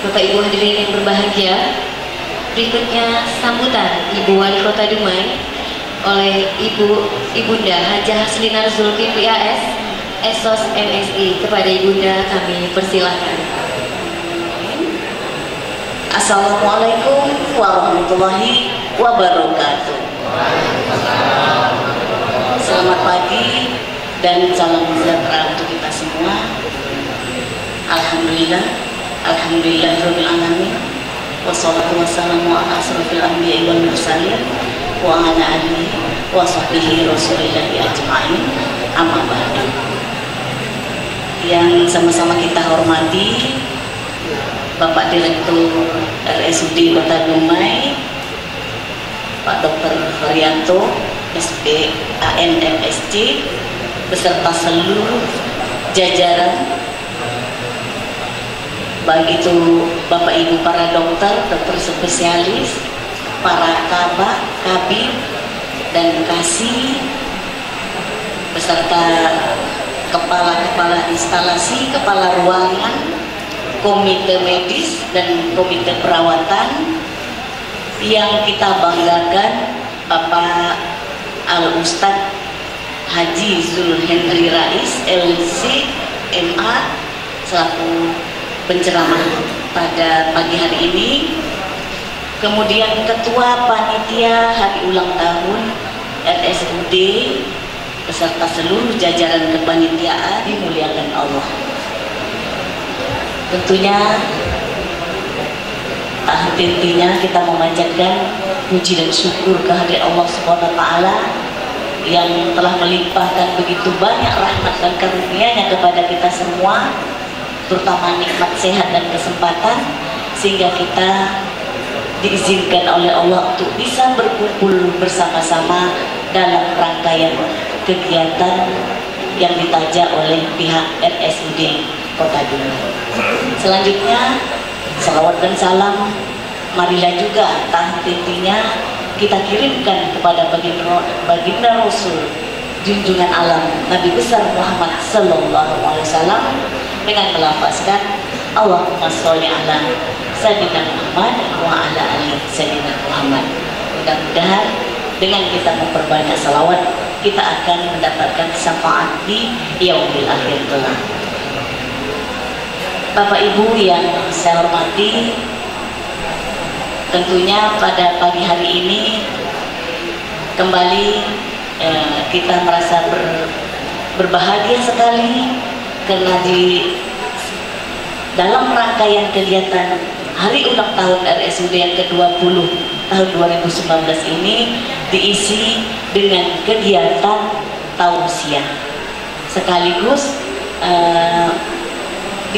Bapak Ibu hadirin yang berbahagia, berikutnya sambutan Ibu Wali Kota Dumai oleh Ibu Ibunda Hajah Slinar Zulkifli AS, Esos MSI. Kepada Ibunda kami persilahkan. Assalamualaikum warahmatullahi wabarakatuh. Selamat pagi dan salam sejahtera untuk kita semua. Alhamdulillah, Alhamdulillah Rabbil Alamin. Wassalatu wassalamu ala asrafil anbiya wal mursalin wa ala alihi wa sahbihi rasulillahi ajma'in amma ba'du. Yang sama-sama kita hormati Bapak Direktur RSUD Kota Dumai Pak Dr. Haryanto SP ANMSC beserta seluruh jajaran baik itu Bapak Ibu para dokter, dokter spesialis, para kabak, kabin, dan kasih beserta kepala-kepala instalasi, kepala ruangan, komite medis dan komite perawatan yang kita banggakan Bapak Al Ustad Haji Zul Henry Rais LC MA selaku penceramah pada pagi hari ini. Kemudian ketua panitia hari ulang tahun RSUD beserta seluruh jajaran kepanitiaan dimuliakan Allah. Tentunya tak henti-hentinya kita memanjatkan puji dan syukur kehadirat Allah Subhanahu wa taala yang telah melimpahkan begitu banyak rahmat dan karunia-Nya kepada kita semua terutama nikmat sehat dan kesempatan sehingga kita diizinkan oleh Allah untuk bisa berkumpul bersama-sama dalam rangkaian kegiatan yang ditaja oleh pihak RSUD Kota Dumai. Selanjutnya, salawat dan salam marilah juga tak intinya kita kirimkan kepada baginda, baginda Rasul junjungan alam Nabi besar Muhammad Sallallahu Alaihi Wasallam dengan melafazkan Allahumma sholli ala Sayyidina Muhammad wa ala ali Sayyidina Muhammad. Mudah-mudahan dengan kita memperbanyak salawat kita akan mendapatkan syafaat di yaumil akhir kelak. Bapak Ibu yang saya hormati, tentunya pada pagi hari ini kembali eh, kita merasa ber, berbahagia sekali karena di dalam rangkaian kegiatan hari ulang tahun RSUD yang ke-20 tahun 2019 ini diisi dengan kegiatan tausiah sekaligus eh,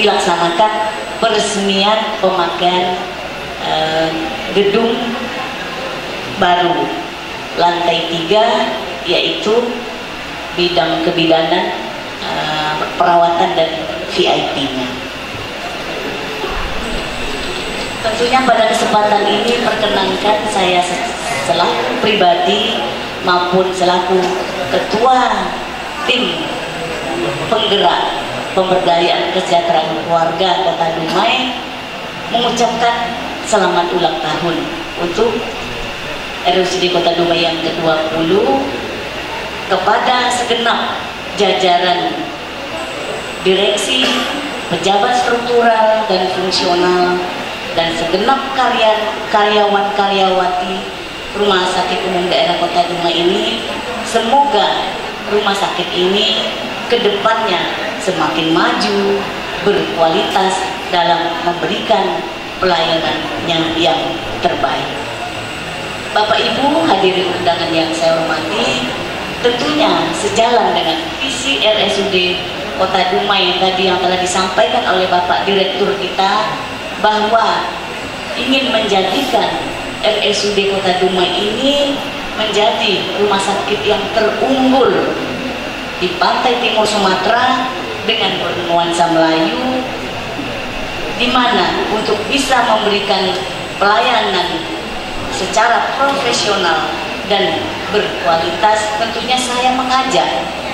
dilaksanakan peresmian pemakaian eh, gedung baru lantai tiga yaitu bidang kebidanan uh, perawatan dan VIP-nya. Tentunya pada kesempatan ini perkenankan saya selaku pribadi maupun selaku ketua tim penggerak pemberdayaan kesejahteraan keluarga Kota Dumai mengucapkan selamat ulang tahun untuk RUCD Kota Dumai yang ke-20 kepada segenap jajaran direksi, pejabat struktural dan fungsional dan segenap karya karyawan-karyawati Rumah Sakit Umum Daerah Kota Dumai ini semoga rumah sakit ini ke depannya semakin maju, berkualitas dalam memberikan pelayanannya yang terbaik. Bapak Ibu hadirin undangan yang saya hormati, tentunya sejalan dengan visi RSUD Kota Dumai tadi yang telah disampaikan oleh Bapak Direktur kita bahwa ingin menjadikan RSUD Kota Dumai ini menjadi rumah sakit yang terunggul di pantai timur Sumatera dengan bernuansa Melayu di mana untuk bisa memberikan pelayanan secara profesional dan berkualitas tentunya saya mengajak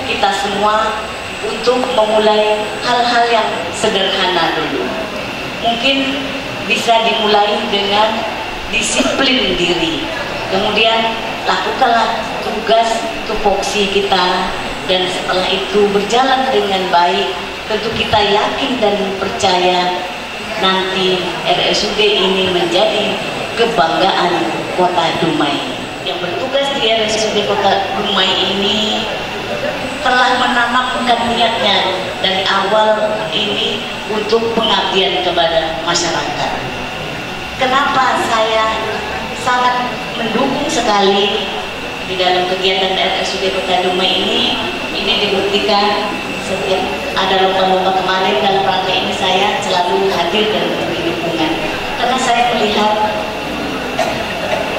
kita semua untuk memulai hal-hal yang sederhana dulu. Mungkin bisa dimulai dengan disiplin diri. Kemudian lakukanlah tugas tupoksi kita dan setelah itu berjalan dengan baik. Tentu kita yakin dan percaya nanti RSUD ini menjadi kebanggaan kota Dumai. Yang bertugas di RSUD kota Dumai ini telah menanamkan niatnya dari awal ini untuk pengabdian kepada masyarakat. Kenapa saya sangat mendukung sekali di dalam kegiatan RSUD Kota Dumai ini? Ini dibuktikan setiap ada lomba-lomba kemarin dalam rangka ini saya selalu hadir dan memberi dukungan karena saya melihat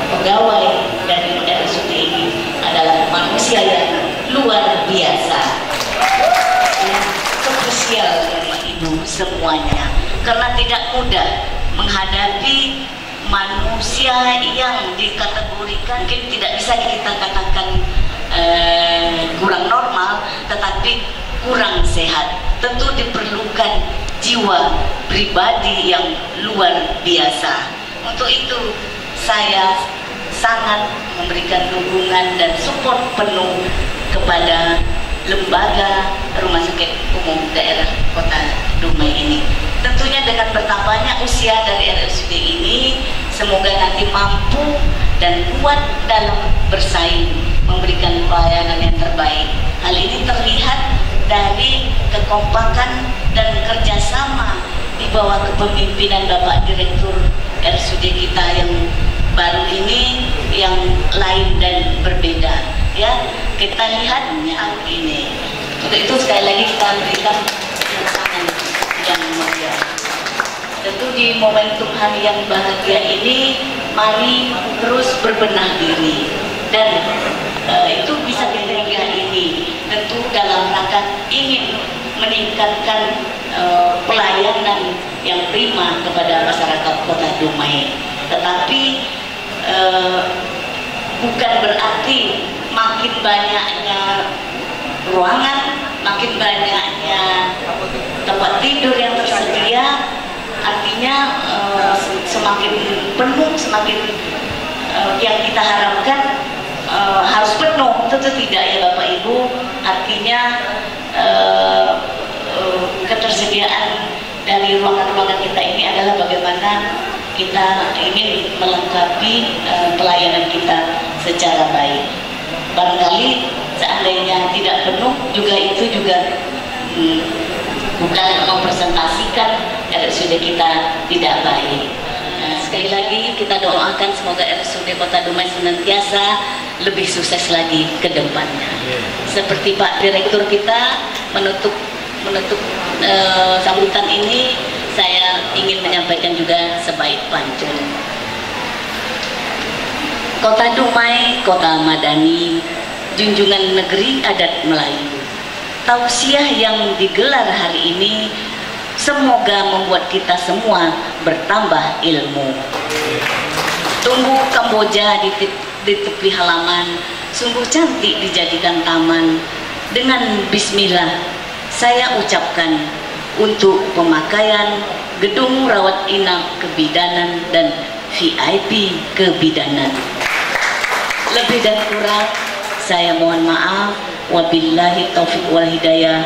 pegawai dari RSUD ini adalah manusia yang luar biasa yang spesial dari ibu semuanya. Karena tidak mudah menghadapi manusia yang dikategorikan mungkin tidak bisa kita katakan eh, kurang normal tetapi kurang sehat. Tentu diperlukan jiwa pribadi yang luar biasa. Untuk itu saya sangat memberikan dukungan dan support penuh kepada lembaga rumah sakit umum daerah kota Dumai ini. Tentunya dengan bertambahnya usia dari RSUD ini semoga nanti mampu dan kuat dalam bersaing memberikan pelayanan yang terbaik. Hal ini terlihat dari kekompakan dan kerjasama di bawah kepemimpinan Bapak Direktur RSUD kita yang baru ini yang lain dan berbeda ya. Kita lihatnya ini. Untuk itu sekali lagi kita berikan yang mulia. Tentu di momentum hari yang bahagia ini, mari terus berbenah diri dan uh, itu bisa dilihat ini tentu dalam rangka ingin meningkatkan uh, pelayanan yang prima kepada masyarakat kota Dumai. Tetapi uh, bukan berarti makin banyaknya ruangan, makin banyaknya tempat tidur yang tersedia artinya uh, semakin penuh semakin uh, yang kita harapkan uh, harus penuh. Tentu tidak ya Bapak Ibu. Artinya ketersediaan dari ruangan-ruangan kita ini adalah bagaimana kita ingin melengkapi pelayanan kita secara baik. Barangkali seandainya tidak penuh juga itu juga hmm, bukan mempresentasikan RSUD kita tidak baik. Nah, sekali lagi kita doakan semoga RSUD Kota Dumai senantiasa lebih sukses lagi ke depannya. Seperti Pak Direktur kita menutup menutup uh, sambutan ini, saya ingin menyampaikan juga sebaik pantun. Kota Dumai, kota madani, junjungan negeri adat Melayu tausiah yang digelar hari ini semoga membuat kita semua bertambah ilmu. Tumbuh Kamboja di, di tepi halaman, sungguh cantik dijadikan taman. Dengan bismillah, saya ucapkan untuk pemakaian gedung rawat inap kebidanan dan VIP kebidanan. Lebih dan kurang, saya mohon maaf wabillahi taufiq wal hidayah